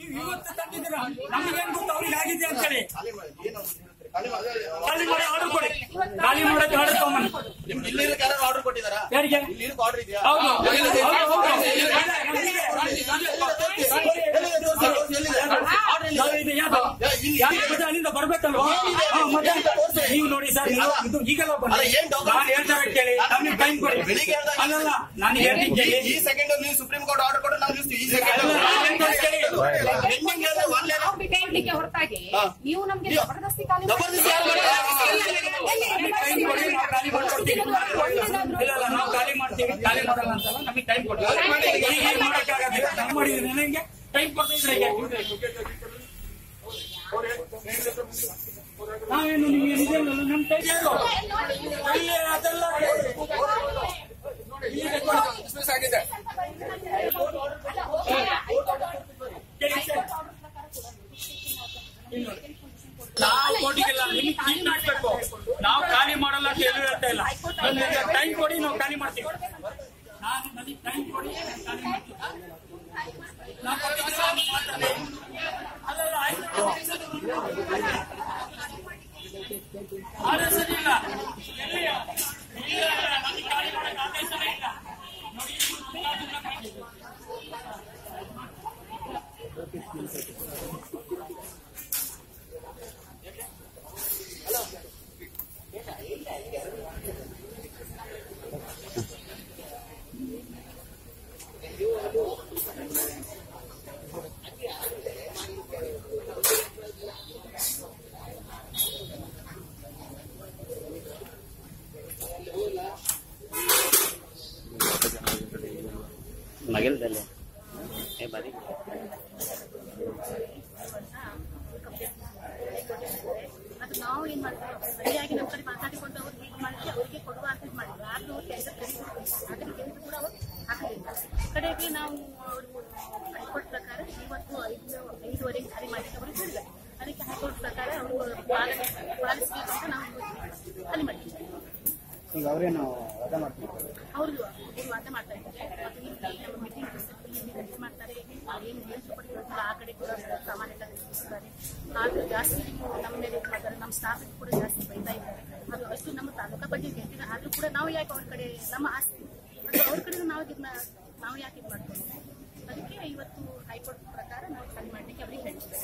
ನೀವು ಇವತ್ತು ತಂದಿದ್ದೀರಾ? ನಮಗೇನ್ ಗೊತ್ತು? ಅವ್ರಿಗೆ ಆಗಿದೆ ಖಾಲಿ ಮಾಡಿ ಆರ್ಡರ್ ಕೊಡಿ. ಖಾಲಿ ಆರ್ಡರ್ ತಗೊಂಬನ್ನಿ ಇಲ್ಲಿ ಆರ್ಡರ್ ಕೊಟ್ಟಿದ್ದಾರಾ ಯಾರಿಗೆ? ಆರ್ಡರ್ ಇದೆಯಾ? ಹೌದು. ಅಲ್ಲಿಂದ ಬರ್ಬೇಕಲ್ವಾ? ಮತ್ತೆ ನೀವು ನೋಡಿ ಸರ್ ಇದು ಇದು ಈಗಲೂ ಬನ್ನಿ. ಅಲ್ಲ, ಏನ್ document? ನಾನು ಹೇಳ್ತಾರೆ ಕೇಳಿ ನಮ್ಗೆ ಟೈಮ್ ಕೊಡಿ. ಬೆಳಿಗ್ಗೆ ಅಲ್ಲಲ್ಲ ನಾನು ಹೇಳ್ತೀನಿ ಈ ಸೆಕೆಂಡ್ ನೀವು ಸುಪ್ರೀಂ ಕೋರ್ಟ್ ಆರ್ಡರ್ ಕೊಟ್ಟು ನಾವು ಈ ಸೆಕೆಂಡ್ ಹೊರತಾಗಿ. ನೀವು ನಮ್ಗೆ ಜಬರ್ದಸ್ತಿ ಖಾಲಿ ಮಾಡ್ತೀವಿ ಖಾಲಿ ಮಾಡಲ್ಲ ನಮಗೆ ಟೈಮ್ ಕೊಡ್ತೀವಿ. ಟೈಮ್? ನಾವೇನು ನಿಮ್ಗೆ ನಿಜ ನಮ್ಮ ಟೈಮ್ ಅದೆಲ್ಲ ಈಗ ಕೊಡಿ. ಕೇಳಿ ಸರ್. ಕೊಟ್ಟಿಲ್ಲ ನಿಮ್ಗೆ ಟೈಮ್ ಹಾಕ್ಬೇಕು ನಾವು ಖಾಲಿ ಮಾಡಲ್ಲ ಅಂತ ಹೇಳಿ ಹೇಳ್ತಾ ಇಲ್ಲ. ಟೈಮ್ ಕೊಡಿ ನಾವು ಖಾಲಿ ಮಾಡ್ತೀವಿ. ನಾನು ನನಗೆ ಟೈಮ್ ಕೊಡಿ ಖಾಲಿ ಮಾಡ್ತೀವಿ. ಅಲ್ಲಲ್ಲ ಆಯ್ತು. ಆದ್ರೆ ಸರಿ ಇಲ್ಲ. ಎಲ್ಲಿ? ಇಲ್ಲ, ಇಲ್ಲ, ನಮಗೆ ಖಾಲಿ ಮಾಡಕ್ಕೆ ಆದೇಶನೇ ಇಲ್ಲ. ನೋಡಿ, Magil dali. Eh, balik. ಏನ್ ಮಾಡ್ತಾರೆ? ಸರಿಯಾಗಿ ನಮ್ಮ ಕಡೆ ಮಾತಾಡಿಕೊಂಡು ಅವ್ರು ಹೀಗೆ ಮಾಡಿದ್ರೆ ಅವರಿಗೆ ಕೊಡುವ ಅಂತ ಮಾಡಿದ್ರು ಆದ್ರೂ ಅವ್ರು ಕೆಲಸ ಅದಕ್ಕೆ ಕೆಲಸ ಕೂಡ ಅವ್ರು ಹಾಕಲಿಲ್ಲ. ಕಡೆಗೆ ನಾವು ಅವ್ರು ಹೈಕೋರ್ಟ್ ಪ್ರಕಾರ ಇವತ್ತು ಐದು ಐದುವರೆಗೆ ಖಾಲಿ ಮಾಡಿ ಅವರು ಹೇಳಿದ್ದಾರೆ. ಅದಕ್ಕೆ ಹೈಕೋರ್ಟ್ ಪ್ರಕಾರ ಅವರು ಪಾಲಿಸಬೇಕು ಅಂತ ನಾವು ಖಾಲಿ ಮಾಡಿದ್ದೀವಿ ಈಗ ಅವರೇನು ವಾದ ಮಾಡ್ತಾರೆ ಅವರು ವಾದ ಮಾಡ್ತಾ ಇದ್ದಾರೆ. ಮತ್ತು ಇಲ್ಲಿ ನಮ್ಮ ಮೀಟಿಂಗ್ ಮಾಡ್ತಾರೆ. ಏನು ಆ ಕಡೆ ಕೂಡ ಸಾಮಾನ್ಯ ಇದ್ದಾರೆ ಆದ್ರೂ ಜಾಸ್ತಿ ನಮ್ಮ ಮೇಲೆ ಇದು ಮಾಡ್ತಾರೆ ನಮ್ಮ ಸ್ಟಾಫ್ ಕೂಡ ಜಾಸ್ತಿ ಬೈತಾ ಇದ್ದಾರೆ ಅದು ಅಷ್ಟು ನಮ್ಮ ತಾಲೂಕಾ ಬಗ್ಗೆ ಗೆದ್ದಿದೆ ಆದ್ರೂ ಕೂಡ ನಾವು ಯಾಕೆ ಅವ್ರ ಕಡೆ ನಮ್ಮ ಆಸ್ತಿ ಅದು ಅವ್ರ ಕಡೆ ನಾವು ಇದನ್ನ ನಾವು ಯಾಕೆ ಇದು ಮಾಡ್ಕೊಂಡು ಅದಕ್ಕೆ ಇವತ್ತು ಹೈಕೋರ್ಟ್ ಪ್ರಕಾರ ನಾವು ಖಾಲಿ ಮಾಡಲಿಕ್ಕೆ ಅವರಿಗೆ ಹೇಳ್ತೀವಿ.